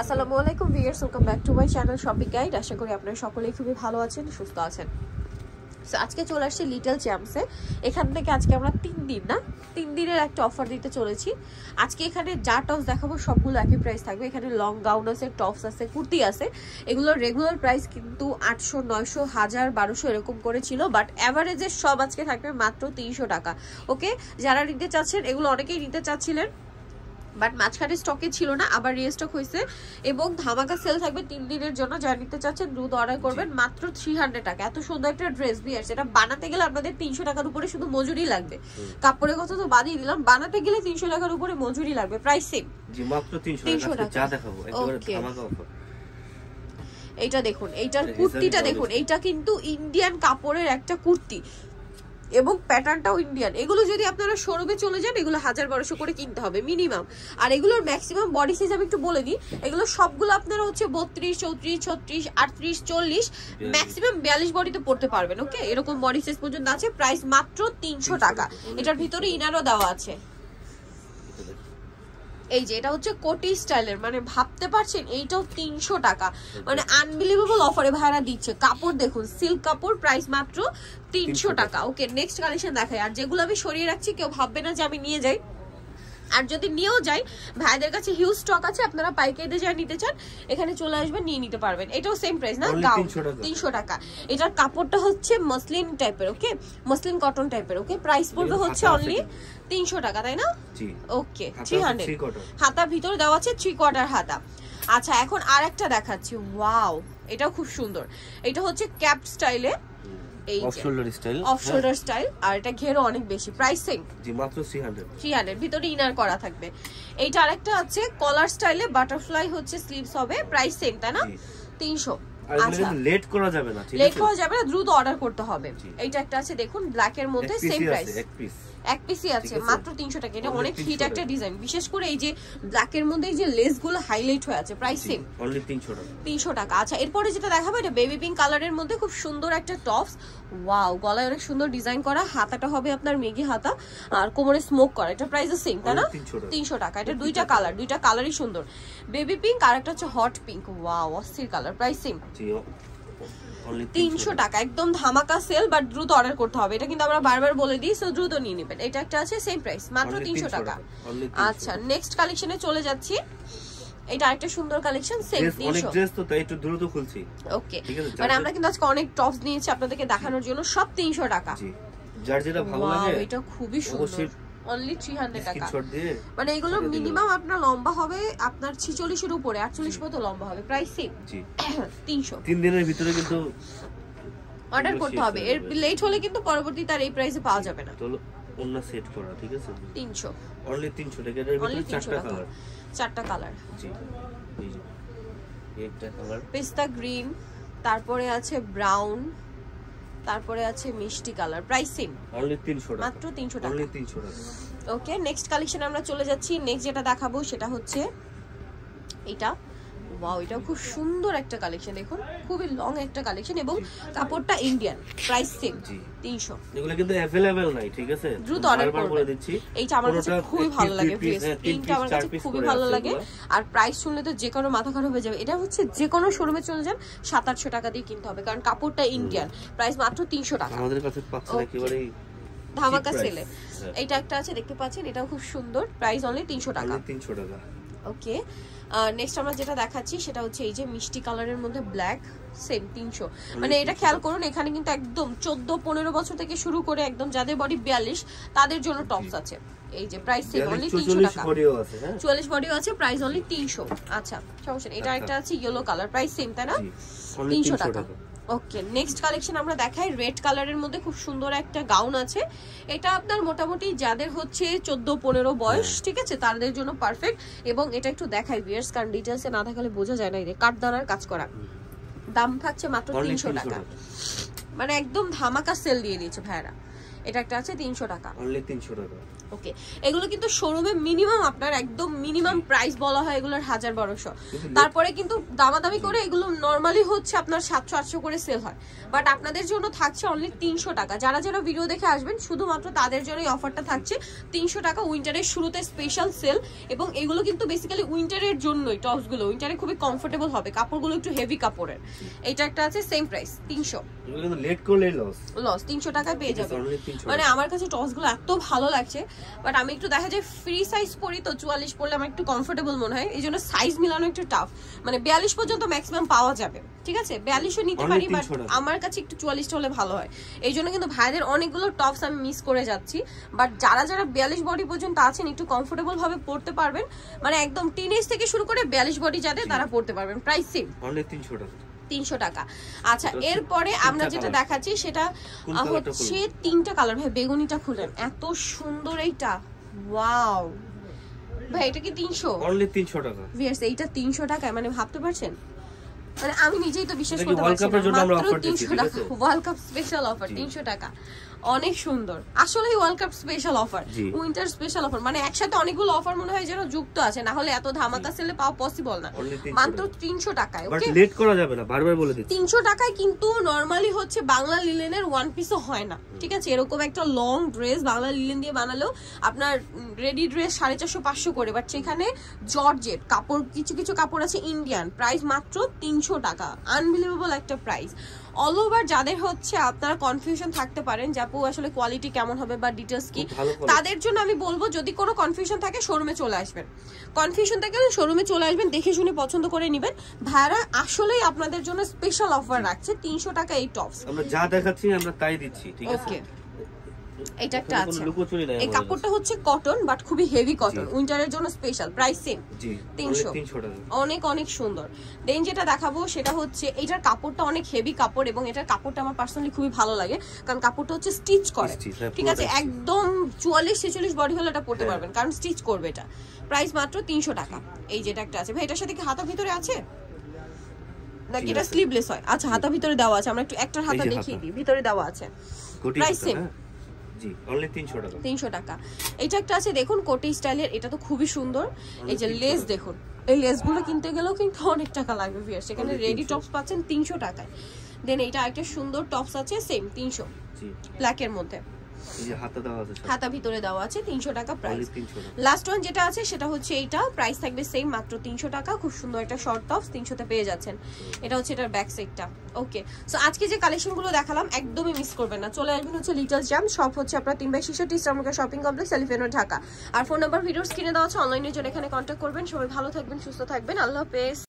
আসসালামু আলাইকুম viewers welcome back to my channel shopping guide. আশা করি আপনারা সকলেই খুবই ভালো আছেন সুস্থ আছেন। সো আজকে চলে আসছি লিটল চ্যাম্পসে এখান থেকে আজকে আমরা তিন দিন না? তিন দিনের একটা অফার দিতে চলেছি। আজকে এখানে যা টপস দেখাবো সবগুলো একই প্রাইস থাকবে। এখানে লং গাউন আছে টপস আছে কুর্তি আছে। এগুলোর রেগুলার প্রাইস কিন্তু আটশো নয়শো হাজার বারোশো এরকম করে ছিল বাট অ্যাভারেজে সব আজকে থাকবে মাত্র তিনশো টাকা। ওকে যারা নিতে চাচ্ছেন এগুলো অনেকেই নিতে চাচ্ছিলেন। বাট মাঝখানে স্টকে ছিল না আবার রিস্টক হয়েছে এবং ধামাকা সেল থাকবে তিন দিনের জন্য। যারা নিতে চাচ্ছেন দ্রুত অর্ডার করবেন। মাত্র থ্রি হান্ড্রেড টাকা। এত সুন্দর একটা ড্রেস বিয়ার সেটা বানাতে গেলে আপনাদের তিনশো টাকার উপরে শুধু মজুরি লাগবে। কাপড়ের কথা তো বাদিয়ে দিলাম। বানাতে গেলে তিনশো টাকার উপরে মজুরি লাগবে। প্রাইস সেম জি মাত্র 300 300 টাকা। যা অফার এইটা দেখুন এইটার কুর্তিটা দেখুন। এইটা কিন্তু ইন্ডিয়ান কাপড়ের একটা কুর্তি। এবং প্যাটার্নটাও ইন্ডিয়ান এগুলো যদি আপনারা শোরুমে চলে যান এগুলো হাজার বারোশো করে কিনতে হবে মিনিমাম আর এগুলোর ম্যাক্সিমাম বডি সাইজ আমি একটু বলে দিই এগুলো সবগুলো আপনারা হচ্ছে বত্রিশ চৌত্রিশ ছত্রিশ আটত্রিশ চল্লিশ ম্যাক্সিমাম বিয়াল্লিশ বডিতে পড়তে পারবেন ওকে এরকম বডি সাইজ পর্যন্ত আছে প্রাইস মাত্র তিনশো টাকা। এটার ভিতরে ইনারও দেওয়া আছে। এই যে এটা হচ্ছে কোটি স্টাইলের মানে ভাবতে পারছেন এইটাও তিনশো টাকা। মানে আনবিলিভেবল অফারে ভাড়া দিচ্ছে। কাপড় দেখুন সিল্ক কাপড় প্রাইস মাত্র তিনশো টাকা। ওকে নেক্সট কালেকশন দেখায় আর যেগুলো আমি সরিয়ে রাখছি কেউ ভাববে না যে আমি নিয়ে যাই। আর যদি নিয়েও যাই ভাইদের কাছে হিউজ স্টক আছে আপনারা পাইকারিতে যা নিতে চান এখানে চলে আসবেন নিয়ে নিতে পারবেন। এটাও সেম প্রাইস না? গাউন 300 টাকা। তিনশো টাকা। এটার কাপড়টা হচ্ছে মসলিন টাইপের ওকে মসলিন কটন টাইপের ওকে প্রাইস পড়বে হচ্ছে অনলি? তিনশো টাকা তাই না? জি। ওকে হাতা থ্রি হান্ড্রেড হাতার ভিতরে দেওয়া আছে থ্রি কোয়ার্টার হাতা। আচ্ছা এখন আর একটা দেখাচ্ছি। ওয়াও এটাও খুব সুন্দর। এটা হচ্ছে ক্যাপ স্টাইলে এই off shoulder style off shoulder style আর এটা ঘেরও অনেক বেশি। প্রাইস সেম জি মাত্র 300 থ্রি হান্ড্রেড ভিতরে ইনার করা থাকবে। এইটা আরেকটা আছে কলার স্টাইলে বাটারফ্লাই হচ্ছে স্লিভস হবে প্রাইস সেম তাই না? আচ্ছা। লেট করা যাবে না লেট করা যাবে না দ্রুত অর্ডার করতে হবে। এইটা একটা আছে দেখুন ব্ল্যাক এর মধ্যে সেম প্রাইস এক পিস এক পিসি আছে মাত্র তিনশো টাকা। এটা অনেক হিট একটা ডিজাইন বিশেষ করে এই যে ব্ল্যাক এর মধ্যে এই যে লেসগুলো হাইলাইট হয়ে আছে প্রাইস সেম অনলি 300 টাকা। তিনশো টাকা। আচ্ছা এরপরে যেটা দেখাবো এটা বেবি পিঙ্ক কালারের মধ্যে খুব সুন্দর একটা টপস ওয়াও গলায় অনেক সুন্দর ডিজাইন করা। হাতাটা হবে আপনার মেগি হাতা আর কোমরে স্মোক করা। এটা প্রাইস সেম তাই না? Only 300 টাকা। তিনশো টাকা। এটা দুইটা কালার দুইটা কালারই সুন্দর। বেবি পিঙ্ক আর একটা হচ্ছে হট পিঙ্ক ওয়াও অস্থির কালার প্রাইস সেম তিনশো টাকা একদম ধামাকা সেল বাট দ্রুত অর্ডার করতে হবে। এটা কিন্তু আমরা বারবার বলে দিই সো দ্রুত নিয়ে নেবেন। এটা একটা আছে সেম প্রাইস মাত্র তিনশো 300 টাকা। 300 আচ্ছা নেক্সট কালেকশনে চলে যাচ্ছি। এটা আরেকটা সুন্দর কালেকশন সেম ড্রেস অনেক ড্রেস তো তাই একটু দ্রুত খুলছি। ওকে মানে আমরা কিন্তু আজকে অনেক টপস নিয়েছি আপনাদেরকে দেখানোর জন্য সব তিনশো টাকা। জি যার যেটা ভালো লাগে এটা খুবই সুন্দর। অনলি থ্রি হান্ড্রেড টাকা। মানে এগুলো মিনিমাম আপনার লম্বা হবে আপনার ছিচল্লিশের উপরে আটচল্লিশ মতো লম্বা হবে প্রাইস সেম তিনশো। তিন দিনের ভিতরে কিন্তু অর্ডার করতে হবে। এর লেট হলে কিন্তু পরবর্তী তার এই প্রাইসে পাওয়া যাবে না। তো অন্য সেট করা ঠিক আছে? তিনশো। অনলি 300 টাকা এর ভিতরে তিনশো চারটা কালার চারটা কালার জি। এই যে একটা কালার পেস্তা গ্রিন তারপরে আছে ব্রাউন। তারপরে আছে মিষ্টি কালার। প্রাইস সেম অনলি 300 টাকা। মাত্র তিনশো টাকা। অনলি 300 টাকা। ওকে নেক্সট কালেকশন আমরা চলে যাচ্ছি। নেক্সট যেটা দেখাবো সেটা হচ্ছে এটা। ওয়াও এটাও খুব সুন্দর একটা কালেকশন দেখুন। খুবই লং একটা কালেকশন এবং কাপড়টা ইন্ডিয়ান প্রাইস সেম তিনশো। এগুলো কিন্তু অ্যাভেলেবেল নাই ঠিক আছে? দ্রুত অর্ডার করে দিচ্ছি। এইটা আমার কাছে খুবই ভালো লাগে পিঙ্কটা হ্যাঁ, আমার কাছে খুবই ভালো লাগে। আর প্রাইস শুনলে তো যে কোনো মাথা খারাপ হয়ে যাবে। এটা হচ্ছে যে কোনো শোরুমে চলে যান সাত আটশো টাকা দিয়ে কিনতে হবে কারণ কাপড়টা ইন্ডিয়ান প্রাইস মাত্র তিনশো টাকা। আমাদের কাছে পাচ্ছেন একেবারেই ধামাকা সেলে হ্যাঁ। এইটা একটা আছে দেখতে পাচ্ছেন এটাও খুব সুন্দর প্রাইস অনলি তিনশো টাকা। তিনশো টাকা। ওকে নেক্সট আমরা যেটা দেখাচ্ছি সেটা হচ্ছে এই যে মিষ্টি কালারের মধ্যে ব্ল্যাক সেম তিনশো। মানে এটা খেয়াল করুন এখানে কিন্তু একদম চোদ্দ পনেরো বছর থেকে শুরু করে একদম যাদের বডি বিয়াল্লিশ তাদের জন্য টপস আছে। এই যে প্রাইস সেম অনলি তিনশো টাকা। হ্যাঁ? চুয়াল্লিশ বডিও আছে প্রাইস অনলি তিনশো। আচ্ছা সমস্যা এটা আচ্ছা। একটা আছে ইয়েলো কালার প্রাইস সেম তাই না? তিনশো 300 টাকা। টাকা। ওকে নেক্সট কালেকশন আমরা দেখাই রেড কালারের মধ্যে খুব সুন্দর একটা গাউন আছে। এটা আপনার মোটামুটি যাদের হচ্ছে চোদ্দ পনেরো বয়স হ্যাঁ। ঠিক আছে তাদের জন্য পারফেক্ট এবং এটা একটু দেখাই ভিয়ার্স কারণ ডিটেলসে না দেখালে বোঝা যায় না যে কাঠদানার কাজ করা। দাম থাকছে মাত্র তিনশো টাকা। টাকা। মানে একদম ধামাকা সেল দিয়ে দিয়েছে ভাইরা এটা একটা আছে তিনশো টাকা। অনলি 300 টাকা। ওকে। এগুলো কিন্তু শোরুমে মিনিমাম আপনার একদম মিনিমাম প্রাইস বলা হয় এগুলোর হাজার বারোশো। তারপরে কিন্তু দামাদামি করে এগুলো নর্মালি হচ্ছে আপনার সাতশো আটশো করে সেল হয়। বাট আপনাদের জন্য থাকছে অনলি তিনশো টাকা। যারা যারা ভিডিও দেখে আসবেন শুধুমাত্র তাদের জন্য এই অফারটা থাকছে তিনশো টাকা উইন্টারের শুরুতে স্পেশাল সেল এবং এগুলো কিন্তু বেসিক্যালি উইন্টারের জন্যই টপসগুলো উইন্টারে খুবই কমফোর্টেবল হবে। কাপড়গুলো একটু হেভি কাপড়ের। এটা একটা আছে সেম প্রাইস তিনশো। লেট করলে লস লস তিনশো টাকায় পেয়ে যাবে তিনশো মানে আমার কাছে টসগুলো এত ভালো লাগছে বাট আমি একটু দেখা যায় ফ্রি সাইজ পরি তো চুয়াল্লিশ পরলে আমার একটু কমফোর্টেবল মনে হয়। এই জন্য সাইজ মিলানো একটু টাফ মানে বিয়াল্লিশ পর্যন্ত ম্যাক্সিমাম পাওয়া যাবে ঠিক আছে? বিয়াল্লিশও নিতে পারি বাট আমার কাছে একটু চুয়াল্লিশটা হলে ভালো হয়। এই জন্য কিন্তু ভাইদের অনেকগুলো টপস আমি মিস করে যাচ্ছি। বাট যারা যারা বিয়াল্লিশ বডি পর্যন্ত আছেন একটু কমফোর্টেবল ভাবে পড়তে পারবেন। মানে একদম টিন থেকে শুরু করে বিয়াল্লিশ বডি যাদের তারা পড়তে পারবেন। প্রাইস সেম অনলি তিনশো টাকা তিনশো টাকা। আচ্ছা এরপরে আমরা যেটা দেখাচ্ছি সেটা হচ্ছে তিনটা কালার ভাই বেগুনিটা খুলেন। এত সুন্দর এইটা। ওয়াও। ভাই এটা কি তিনশো? অনলি তিনশো টাকা। ভিয়ার্স এইটা তিনশো টাকায় মানে ভাবতে পারছেন? মানে আমি নিজেই তো বিশ্বাস করতে পারছি না। মাত্র তিনশো টাকা। ওয়ার্ল্ড কাপ স্পেশাল অফার তিনশো টাকা। অনেক সুন্দর। আসলেই world cup special offer winter special offer মানে একসাথে অনেকগুলো অফার মনে হয় যেন যুক্ত আছে। না হলে এত ধামাকা সেলে পাওয়া পসিবল না। 300 মাত্র তিনশো টাকায় ওকে লেট করা যাবে না বারবার বলে দিচ্ছি। তিনশো টাকায় কিন্তু নর্মালি হচ্ছে বাংলা লিলেনের ওয়ান পিসও হয় না। ঠিক আছে? এরকম একটা লং ড্রেস বাংলা লিলেন দিয়ে বানালেও আপনার রেডি ড্রেস সাড়ে চারশো পাঁচশো করে। বাট সেখানে জর্জেট কাপড় কিছু কিছু কাপড় আছে ইন্ডিয়ান প্রাইস মাত্র তিনশো টাকা। আনবিলিভেবল একটা প্রাইস অল ওভার যাদের হচ্ছে আপনারা কনফিউশন থাকতে পারেন যে আপু আসলে কোয়ালিটি কেমন হবে বা ডিটেলস কি। তাদের জন্য আমি বলব যদি কোনো কনফিউশন থাকে শোরুমে চলে আসবেন। কনফিউশন থাকে শোরুমে চলে আসবেন দেখে শুনে পছন্দ করে নেবেন। ভাড়া আসলেই আপনাদের জন্য স্পেশাল অফার রাখছে তিনশো টাকা এই টপস আমরা যা দেখাচ্ছি আমরা তাই দিচ্ছি ঠিক আছে? এটা একটা আছে। এই কাপড়টা হচ্ছে কটন বাট খুবই হেভি কটন উইন্টারের জন্য স্পেশাল প্রাইস সেম জি 300 তিনশো অনেক অনেক সুন্দর। দেন যেটা দেখাবো সেটা হচ্ছে এটার কাপড়টা অনেক হেভি কাপড় এবং এটার কাপড়টা আমার পার্সোনালি খুবই ভালো লাগে কারণ কাপড়টা হচ্ছে স্টিচ করে। হ্যাঁ, ঠিক আছে? একদম চুয়াল্লিশ ছেচল্লিশ বডি হলে এটা পড়তে হ্যাঁ। পারবেন কারণ স্টিচ করবে এটা। প্রাইস মাত্র তিনশো টাকা। এই যেটা একটা আছে। ভাই এটার সাথে কি হাতা ভিতরে আছে? নাকি এটা স্লিভলেস হয়? আচ্ছা হাতা ভিতরে দেওয়া আছে। আমরা একটু একটার হাতা দেখিয়ে দিই। ভিতরে দেওয়া আছে। same। হ্যাঁ? জি অনলি তিনশো টাকা। তিনশো টাকা। এটা একটা আছে দেখুন কোটি স্টাইলের এটা তো খুবই সুন্দর। এই যে লেস দেখুন এই লেসগুলো কিনতে গেলেও কিন্তু অনেক টাকা লাগবে ভিয়ার সেখানে রেডি টপস পাচ্ছেন তিনশো টাকায়। দেন এটা একটা সুন্দর টপস আছে সেম তিনশো। জি। ব্ল্যাকের মধ্যে। এই যে হাতে ভিতরে দেওয়া আছে তিনশো টাকা প্রাইস লাস্ট ওয়ান যেটা আছে সেটা হচ্ছে এইটা। প্রাইস থাকবে সেম মাত্র তিনশো টাকা। খুব সুন্দর একটা শর্ট টপস তিনশোতে পেয়ে যাচ্ছেন। এটা হচ্ছে এটার ব্যাক সাইডটা ওকে সো আজকে যে কালেকশনগুলো দেখালাম একদমই মিস করবেন না। চলে আসবেন হচ্ছে লিটল জ্যাম শপ হচ্ছে আপনার তিন বাই শিশু শপিং কমপ্লেক্স এলিফেনো ঢাকা। আর ফোন নাম্বার ভিডিওস কিনে দেওয়া আছে। অনলাইনের জন্য এখানে কন্ট্যাক্ট করবেন। সবাই ভালো থাকবেন সুস্থ থাকবেন। আল্লাহ হাফেজ।